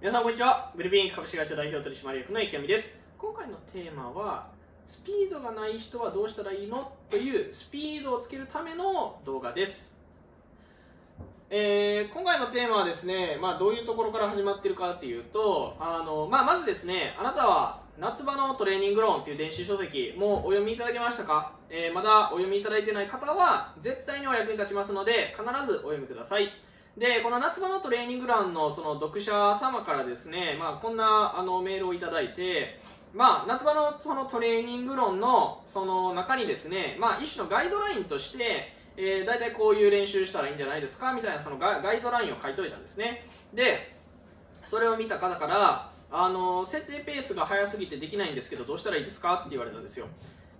皆さんこんにちは。ブリビン株式会社代表取締役の池上です。今回のテーマはスピードがない人はどうしたらいいの？というスピードをつけるための動画です。えー、今回のテーマはですね、まあ、どういうところから始まっているかというとあの、まあ、まずですねあなたは夏場のトレーニング論という電子書籍もうお読みいただけましたか、えー、まだお読みいただいていない方は絶対にお役に立ちますので必ずお読みください。でこの夏場のトレーニング欄のその読者様からですね、まあ、こんなあのメールをいただいてまあ、夏場のそのトレーニング論のその中にですね、まあ、一種のガイドラインとしてえー、大体こういう練習したらいいんじゃないですかみたいなそのガイドラインを書いといたんですね。でそれを見た方からあの設定ペースが速すぎてできないんですけどどうしたらいいですか？って言われたんですよ。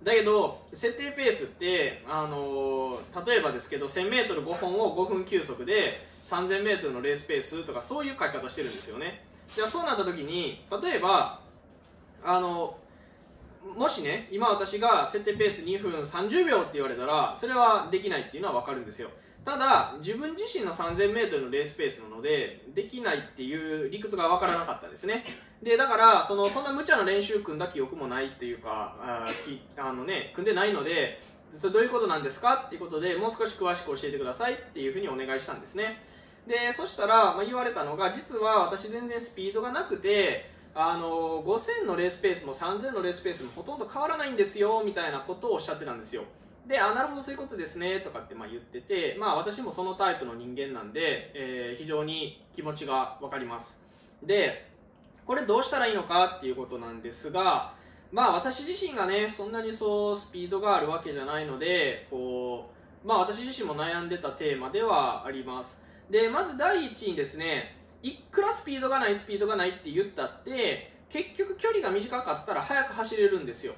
だけど設定ペースってあの例えばですけど 1000m5 本を5分休息で 3000m のレースペースとかそういう書き方してるんですよね。じゃあそうなった時に例えばあのもしね今私が設定ペース2分30秒って言われたらそれはできないっていうのは分かるんですよ。ただ自分自身の 3000m のレースペースなのでできないっていう理屈が分からなかったですね。でだからそのそんな無茶な練習組んだ記憶もないっていうかああの、ね、組んでないのでそれどういうことなんですかっていうことでもう少し詳しく教えてくださいっていうふうにお願いしたんですね。でそしたら、まあ、言われたのが実は私全然スピードがなくてあの5000のレースペースも3000のレースペースもほとんど変わらないんですよみたいなことをおっしゃってたんですよ。であなるほどそういうことですねとかってまあ言ってて、まあ、私もそのタイプの人間なんで、えー、非常に気持ちが分かります。でこれどうしたらいいのかっていうことなんですがまあ私自身がねそんなにそうスピードがあるわけじゃないのでこうまあ私自身も悩んでたテーマではあります。でまず第一にですねいくらスピードがないスピードがないって言ったって結局距離が短かったら速く走れるんですよ。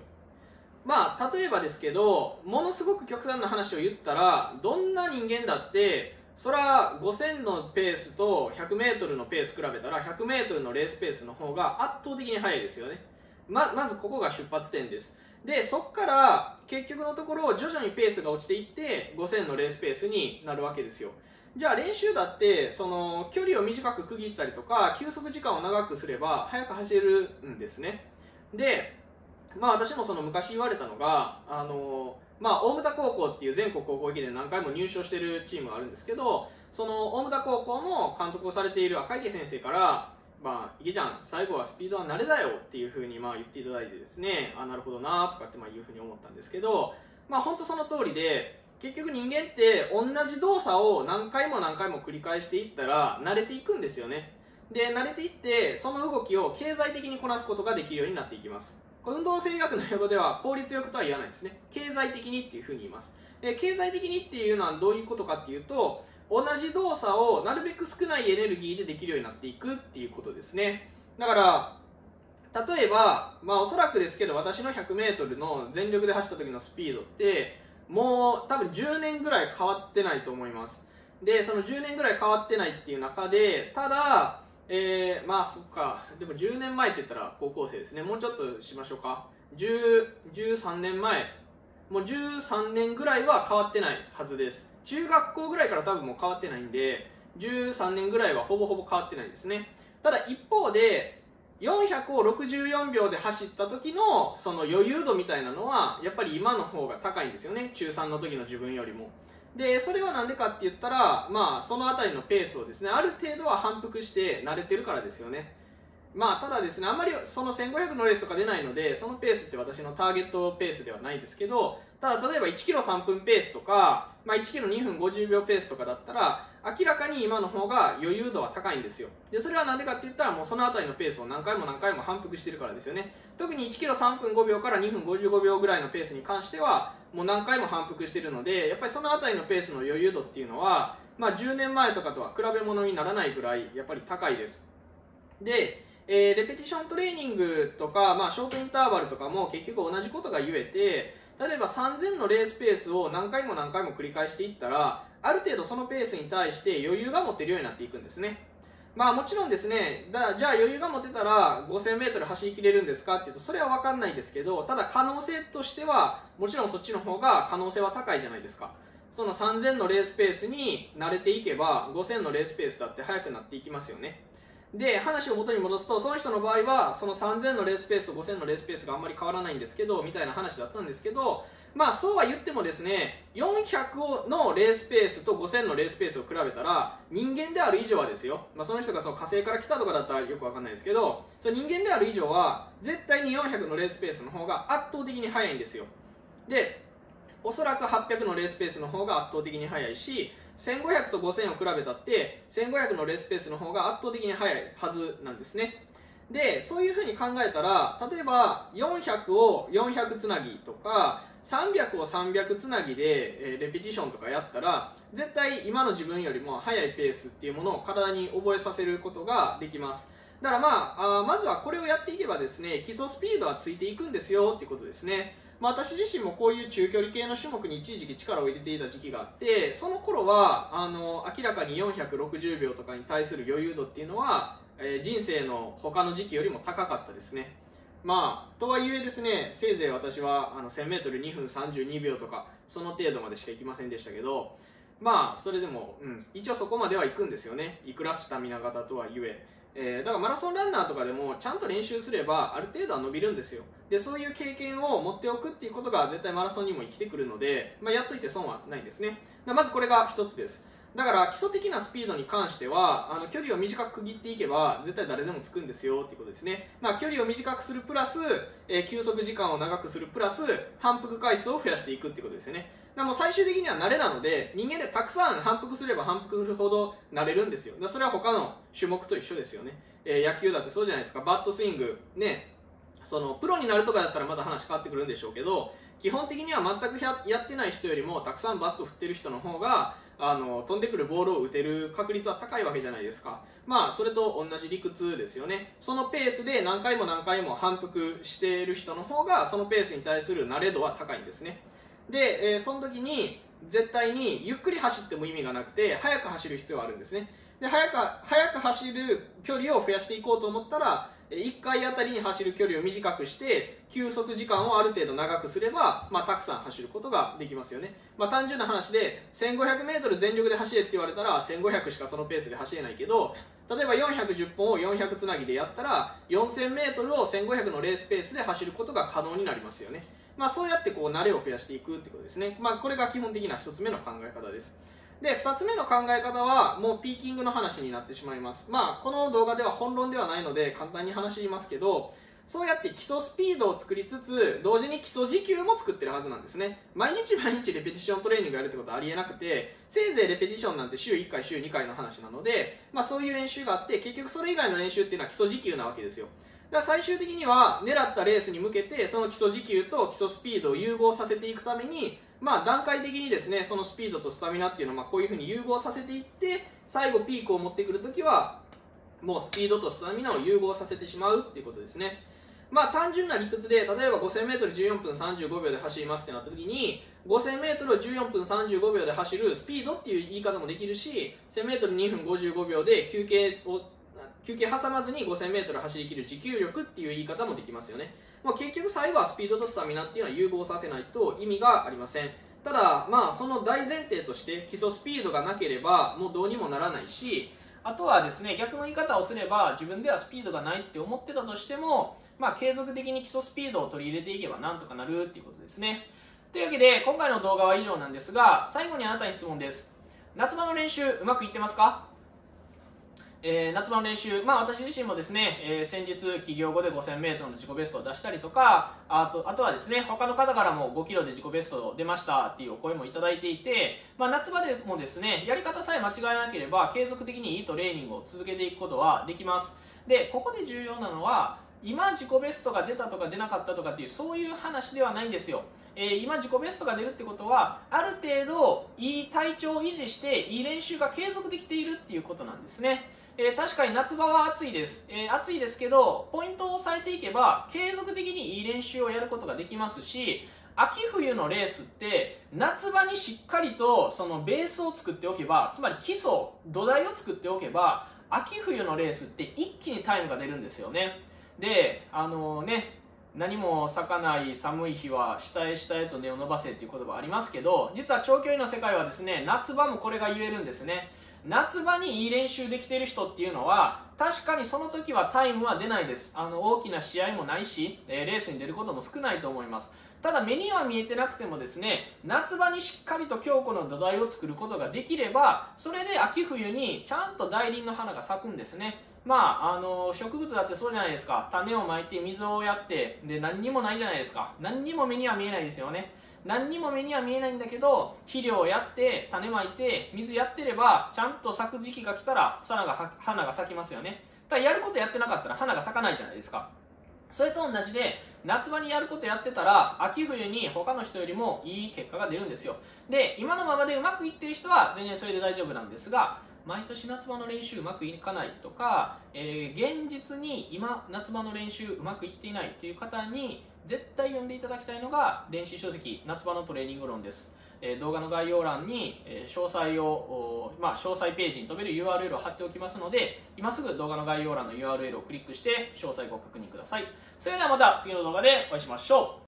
まあ例えばですけどものすごく極端な話を言ったらどんな人間だってそら5000のペースと 100m のペース比べたら 100m のレースペースの方が圧倒的に速いですよね。ままずここが出発点です。でそこから結局のところ徐々にペースが落ちていって5000のレースペースになるわけですよ。じゃあ練習だってその距離を短く区切ったりとか休息時間を長くすれば速く走れるんですね。でまあ私もその昔言われたのがあのまあ大牟田高校っていう全国高校駅伝何回も入賞してるチームがあるんですけどその大牟田高校の監督をされている赤池先生からまあ、池ちゃん、最後はスピードは慣れだよっていうふうにまあ言っていただいてですね、あ、なるほどなとかってまあいうふうに思ったんですけど、まあ本当その通りで、結局人間って同じ動作を何回も何回も繰り返していったら慣れていくんですよね。で慣れていってその動きを経済的にこなすことができるようになっていきます。これ運動生理学の用語では効率よくとは言わないですね。経済的にっていうふうに言います。で経済的にっていうのはどういうことかっていうと同じ動作をなるべく少ないエネルギーでできるようになっていくっていうことですね。だから例えば、まあ、おそらくですけど私の 100m の全力で走った時のスピードってもう多分10年ぐらい変わってないと思います。でその10年ぐらい変わってないっていう中でただえー、まあそっか。でも10年前って言ったら高校生ですね。もうちょっとしましょうか。13年前。もう13年ぐらいは変わってないはずです。中学校ぐらいから多分もう変わってないんで13年ぐらいはほぼほぼ変わってないんですね。ただ一方で400を64秒で走った時のその余裕度みたいなのはやっぱり今の方が高いんですよね。中3の時の自分よりも。でそれは何でかって言ったらまあその辺りのペースをですねある程度は反復して慣れてるからですよね。まあただですねあんまりその1500のレースとか出ないのでそのペースって私のターゲットペースではないですけどただ例えば1キロ3分ペースとか、まあ、1キロ2分50秒ペースとかだったら明らかに今の方が余裕度は高いんですよ。でそれは何でかって言ったらもうその辺りのペースを何回も何回も反復してるからですよね。特に1キロ3分5秒から2分55秒ぐらいのペースに関してはもう何回も反復してるのでやっぱりその辺りのペースの余裕度っていうのは、まあ、10年前とかとは比べ物にならないぐらいやっぱり高いです。でえー、レペティショントレーニングとか、まあ、ショートインターバルとかも結局同じことが言えて例えば3000のレースペースを何回も何回も繰り返していったらある程度そのペースに対して余裕が持てるようになっていくんですね。まあもちろんですねだじゃあ余裕が持てたら 5000m 走りきれるんですかっていうとそれは分かんないですけどただ可能性としてはもちろんそっちの方が可能性は高いじゃないですか。その3000のレースペースに慣れていけば5000のレースペースだって速くなっていきますよね。で話を元に戻すとその人の場合はその3000のレースペースと5000のレースペースがあんまり変わらないんですけどみたいな話だったんですけどまあそうは言ってもですね400のレースペースと5000のレースペースを比べたら人間である以上はですよ、まあ、その人がその火星から来たとかだったらよくわかんないですけどその人間である以上は絶対に400のレースペースの方が圧倒的に速いんですよ。でおそらく800のレースペースの方が圧倒的に速いし1500と5000を比べたって1500のレースペースの方が圧倒的に速いはずなんですね。でそういうふうに考えたら例えば400を400つなぎとか300を300つなぎで、えレペティションとかやったら絶対今の自分よりも速いペースっていうものを体に覚えさせることができます。だからまああまずはこれをやっていけばですね基礎スピードはついていくんですよっていうことですね。まあ、私自身もこういう中距離系の種目に一時期力を入れていた時期があってその頃はあの明らかに460秒とかに対する余裕度っていうのは、えー、人生の他の時期よりも高かったですね。まあとはいえですねせいぜい私はあの 1000m2 分32秒とかその程度までしか行きませんでしたけどまあそれでも、うん、一応そこまでは行くんですよね。いくらスタミナ型とはいえ。えー、だからマラソンランナーとかでもちゃんと練習すればある程度は伸びるんですよ。でそういう経験を持っておくっていうことが絶対マラソンにも生きてくるので、まあ、やっといて損はないんですね。まずこれが1つです。だから基礎的なスピードに関してはあの距離を短く区切っていけば絶対誰でもつくんですよっていうことですね、まあ、距離を短くするプラス、えー、休息時間を長くするプラス反復回数を増やしていくっていうことですよね。でも最終的には慣れなので人間でたくさん反復すれば反復するほど慣れるんですよ。それは他の種目と一緒ですよね、えー、野球だってそうじゃないですか。バットスイングね。そのプロになるとかだったらまた話変わってくるんでしょうけど基本的には全くやってない人よりもたくさんバット振ってる人の方があの飛んでくるボールを打てる確率は高いわけじゃないですか。まあそれと同じ理屈ですよね。そのペースで何回も何回も反復している人の方がそのペースに対する慣れ度は高いんですね。で、えー、その時に絶対にゆっくり走っても意味がなくて速く走る必要はあるんですね。で速く速く走る距離を増やしていこうと思ったら1回あたりに走る距離を短くして休息時間をある程度長くすれば、まあ、たくさん走ることができますよね、まあ、単純な話で 1500m 全力で走れって言われたら1500しかそのペースで走れないけど例えば410本を400つなぎでやったら 4000m を1500のレースペースで走ることが可能になりますよね。まあ、そうやってこう慣れを増やしていくってことですね、まあ、これが基本的な1つ目の考え方です。で2つ目の考え方はもうピーキングの話になってしまいます。まあこの動画では本論ではないので簡単に話しますけどそうやって基礎スピードを作りつつ同時に基礎持久も作ってるはずなんですね。毎日毎日レペティショントレーニングやるってことはありえなくてせいぜいレペティションなんて週1回週2回の話なので、まあ、そういう練習があって結局それ以外の練習っていうのは基礎持久なわけですよ。だから最終的には狙ったレースに向けてその基礎持久と基礎スピードを融合させていくためにまあ段階的にですねそのスピードとスタミナっていうのをこういうふうに融合させていって最後ピークを持ってくるときはもうスピードとスタミナを融合させてしまうっていうことですね。まあ単純な理屈で例えば 5000m14 分35秒で走りますってなった時に 5000m を14分35秒で走るスピードっていう言い方もできるし 1000m2 分55秒で休憩を休憩挟まずに 5000m 走りきる持久力っていう言い方もできますよね、まあ、結局最後はスピードとスタミナっていうのは融合させないと意味がありません。ただまあその大前提として基礎スピードがなければもうどうにもならないしあとはですね逆の言い方をすれば自分ではスピードがないって思ってたとしても、まあ、継続的に基礎スピードを取り入れていけばなんとかなるっていうことですね。というわけで今回の動画は以上なんですが最後にあなたに質問です。夏場の練習うまくいってますか？えー、夏場の練習、まあ、私自身もですね、えー、先日、起業後で 5000m の自己ベストを出したりとか、あとあとはですね、他の方からも5キロで自己ベスト出ましたっていうお声もいただいていて、まあ、夏場でもですね、やり方さえ間違えなければ、継続的にいいトレーニングを続けていくことはできます。で、ここで重要なのは、今自己ベストが出たとか出なかったとかっていうそういう話ではないんですよ、えー、今自己ベストが出るってことはある程度いい体調を維持していい練習が継続できているっていうことなんですねえー、確かに夏場は暑いです、えー、暑いですけどポイントを押さえていけば継続的にいい練習をやることができますし秋冬のレースって夏場にしっかりとそのベースを作っておけばつまり基礎土台を作っておけば秋冬のレースって一気にタイムが出るんですよね。であのー、ね何も咲かない寒い日は下へ下へと根を伸ばせっていう言葉ありますけど実は長距離の世界はですね夏場もこれが言えるんですね。夏場にいい練習できてる人っていうのは確かにその時はタイムは出ないです。あの大きな試合もないし、えー、レースに出ることも少ないと思います。ただ目には見えてなくてもですね夏場にしっかりと強固な土台を作ることができればそれで秋冬にちゃんと大輪の花が咲くんですね。まあ、あの植物だってそうじゃないですか。種をまいて水をやってで何にもないじゃないですか。何にも目には見えないですよね。何にも目には見えないんだけど肥料をやって種まいて水やってればちゃんと咲く時期が来たら花が花が咲きますよね。ただやることやってなかったら花が咲かないじゃないですか。それと同じで夏場にやることやってたら秋冬に他の人よりもいい結果が出るんですよ。で今のままでうまくいってる人は全然それで大丈夫なんですが毎年夏場の練習うまくいかないとか、えー、現実に今夏場の練習うまくいっていないという方に絶対読んでいただきたいのが電子書籍夏場のトレーニング論です、えー、動画の概要欄に、詳細を、まあ、詳細ページに飛べる URL を貼っておきますので今すぐ動画の概要欄の URL をクリックして詳細ご確認ください。それではまた次の動画でお会いしましょう。